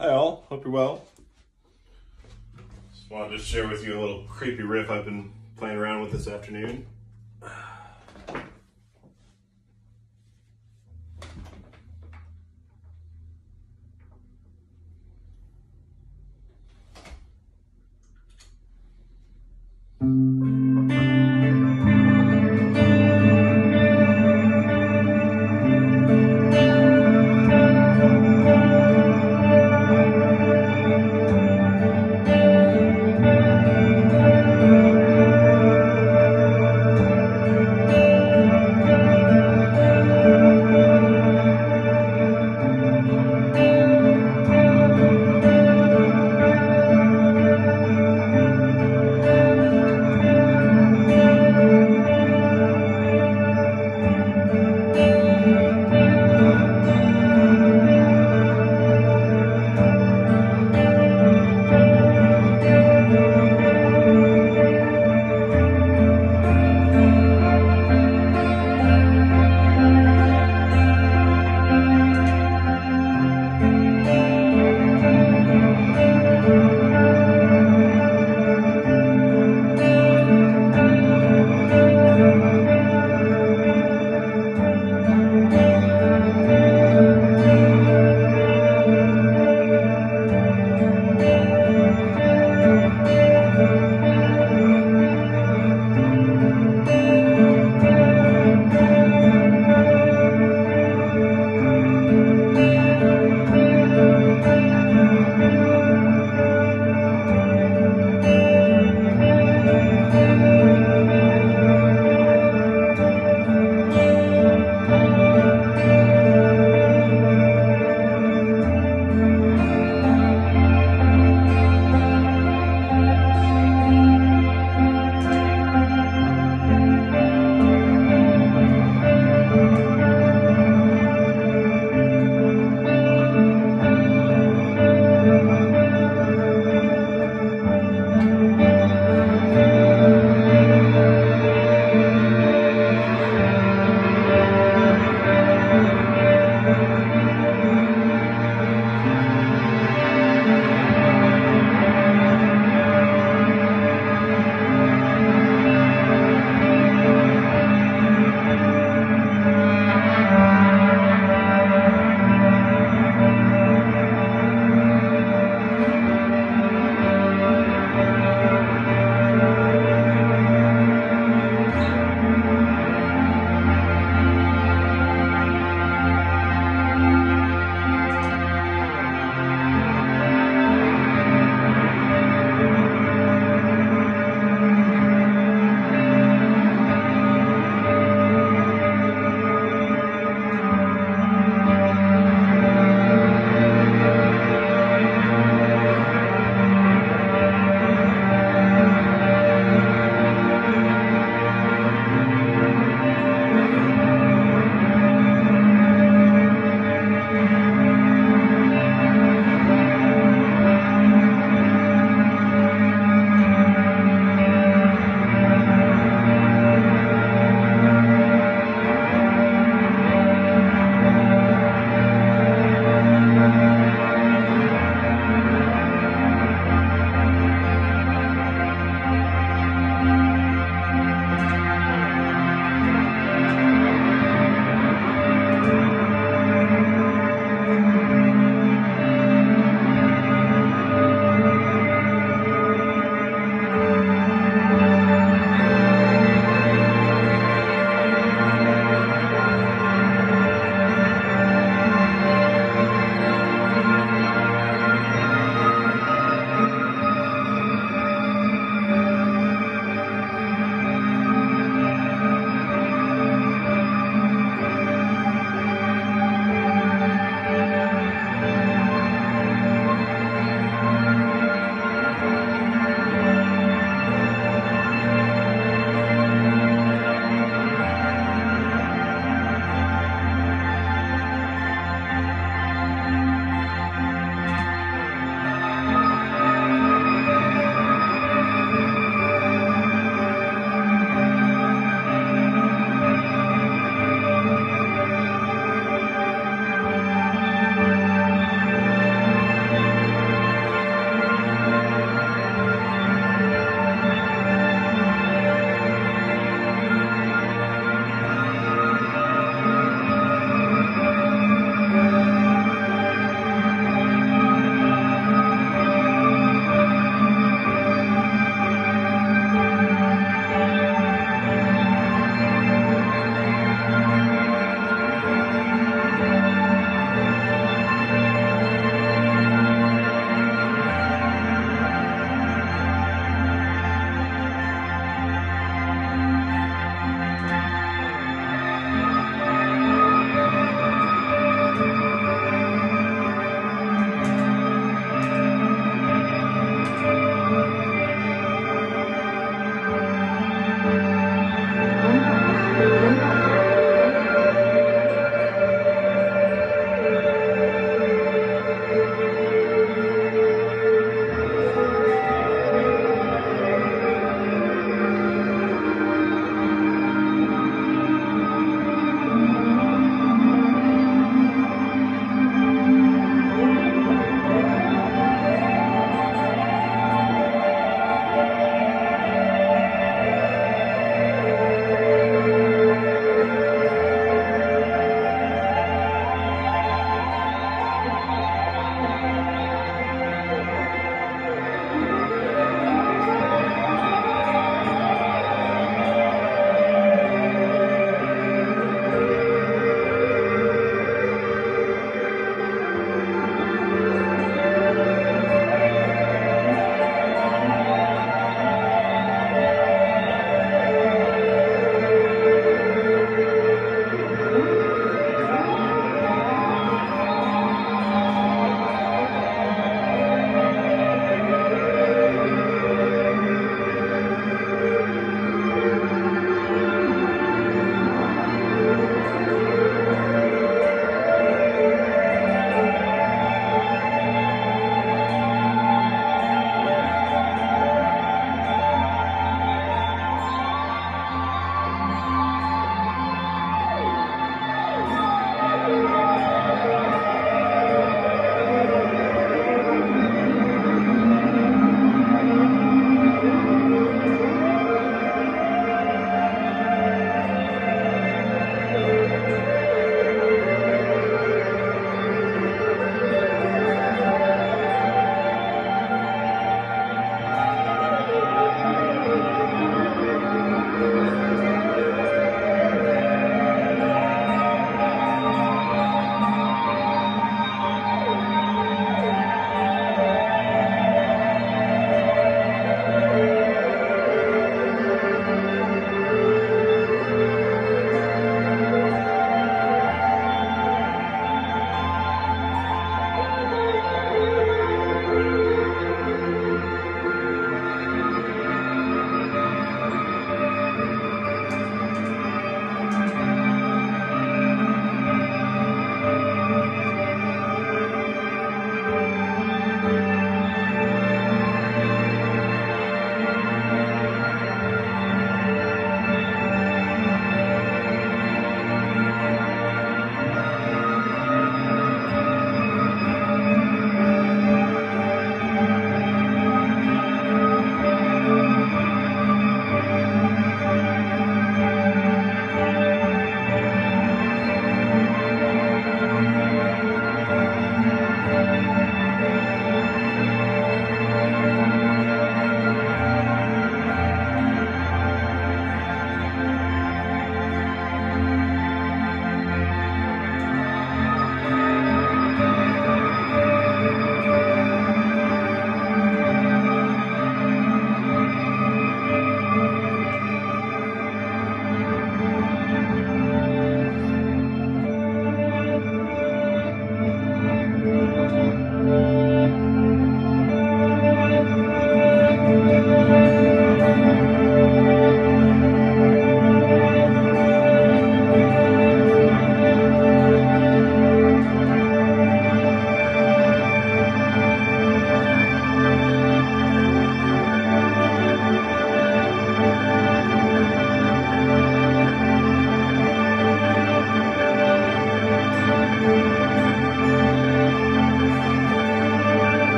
Hi all, hope you're well. Just wanted to share with you a little creepy riff I've been playing around with this afternoon.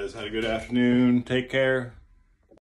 Guys had a good afternoon. Take care.